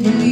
you